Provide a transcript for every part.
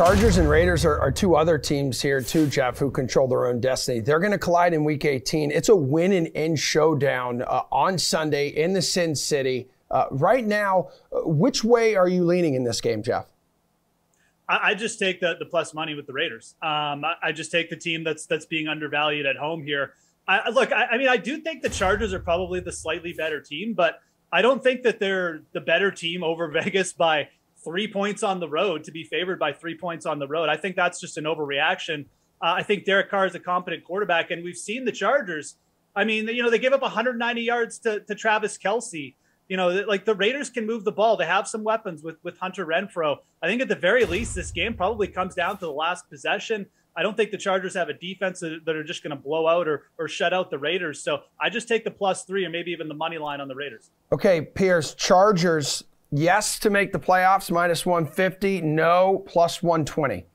Chargers and Raiders are, are, two other teams here too, Geoff, who control their own destiny. They're going to collide in Week 18. It's a win and end showdown uh, on Sunday in the Sin City. Uh, right now, uh, which way are you leaning in this game, Geoff? I, just take the the plus money with the Raiders. Um, I, I, just take the team that's that's being undervalued at home here. I, look, I, I mean, I do think the Chargers are probably the slightly better team, but I don't think that they're the better team over Vegas by three points on the road to be favored by three points on the road. I think that's just an overreaction. Uh, I think Derek Carr is a competent quarterback, and we've seen the Chargers. I mean, you know, they gave up 190 yards to, to Travis Kelce. You know, like the Raiders can move the ball. They have some weapons with with Hunter Renfrow. I think at the very least, this game probably comes down to the last possession. I don't think the Chargers have a defense that, that are just going to blow out or, or shut out the Raiders. So I just take the plus three or maybe even the money line on the Raiders. Okay, Pearce, Chargers, yes to make the playoffs, minus 150, no, plus 120.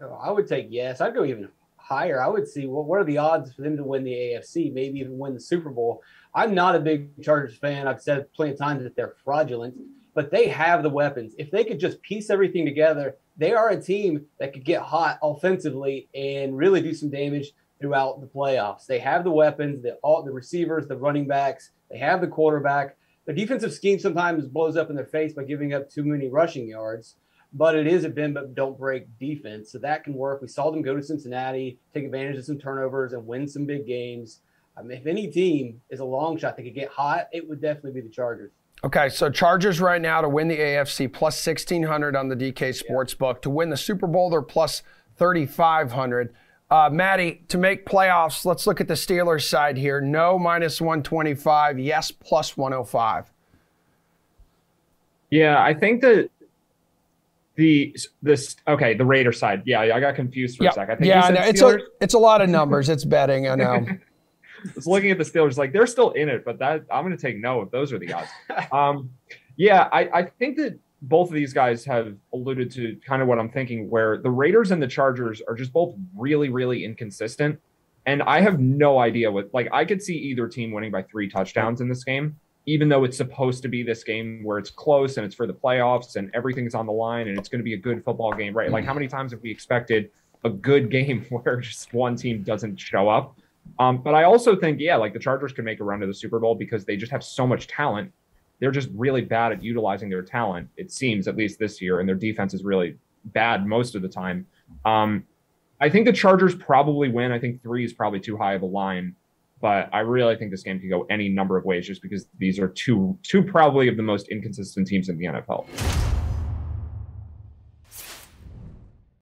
Oh, I would take yes. I'd go even higher. I would see what, what are the odds for them to win the AFC, maybe even win the Super Bowl. I'm not a big Chargers fan. I've said plenty of times that they're fraudulent, but they have the weapons. If they could just piece everything together, they are a team that could get hot offensively and really do some damage throughout the playoffs. They have the weapons, the all the receivers, the running backs, they have the quarterback. The defensive scheme sometimes blows up in their face by giving up too many rushing yards, but it is a bend but don't break defense. So that can work. We saw them go to Cincinnati, take advantage of some turnovers and win some big games. I mean, if any team is a long shot that could get hot, it would definitely be the Chargers. Okay, so Chargers right now to win the AFC plus 1600 on the DK Sportsbook. Yeah. To win the Super Bowl, they're plus 3500. Uh, Maddie, to make playoffs, let's look at the Steelers side here. No minus 125, yes plus 105. Yeah, I think that the this okay the Raider side. Yeah, I got confused for a sec. I think yeah, it's a it's a lot of numbers. it's betting. I know. was looking at the Steelers like they're still in it, but that I'm going to take no if those are the odds. Um, yeah, I, I think that both of these guys have alluded to kind of what I'm thinking, where the Raiders and the Chargers are just both really, really inconsistent. And I have no idea what, like, I could see either team winning by three touchdowns in this game, even though it's supposed to be this game where it's close and it's for the playoffs and everything's on the line and it's going to be a good football game, right? Like, how many times have we expected a good game where just one team doesn't show up? Um, but I also think, yeah, like the Chargers could make a run to the Super Bowl because they just have so much talent. They're just really bad at utilizing their talent, it seems, at least this year, and their defense is really bad most of the time. Um, I think the Chargers probably win. I think three is probably too high of a line, but I really think this game could go any number of ways just because these are two two probably of the most inconsistent teams in the NFL.